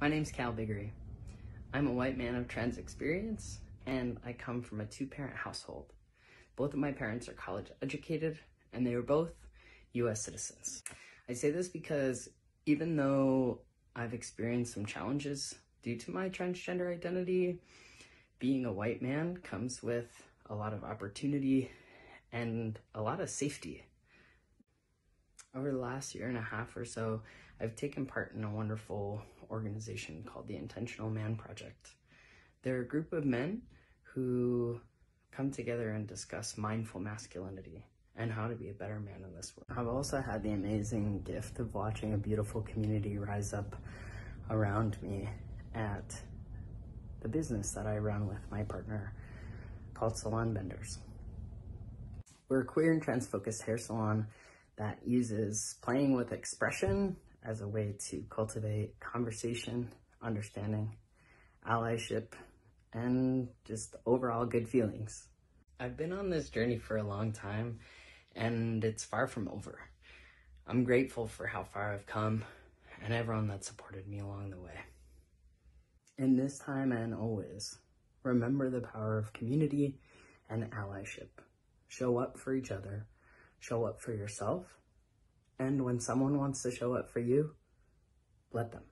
My name's Cal Bigari. I'm a white man of trans experience, and I come from a two-parent household. Both of my parents are college educated, and they were both US citizens. I say this because even though I've experienced some challenges due to my transgender identity, being a white man comes with a lot of opportunity and a lot of safety. Over the last year and a half or so, I've taken part in a wonderful organization called the Intentional Man Project. They're a group of men who come together and discuss mindful masculinity and how to be a better man in this world. I've also had the amazing gift of watching a beautiful community rise up around me at the business that I run with my partner called Salon Benders. We're a queer and trans focused hair salon that uses playing with expression as a way to cultivate conversation, understanding, allyship, and just overall good feelings. I've been on this journey for a long time and it's far from over. I'm grateful for how far I've come and everyone that supported me along the way. In this time and always, remember the power of community and allyship. Show up for each other, show up for yourself, and when someone wants to show up for you, let them.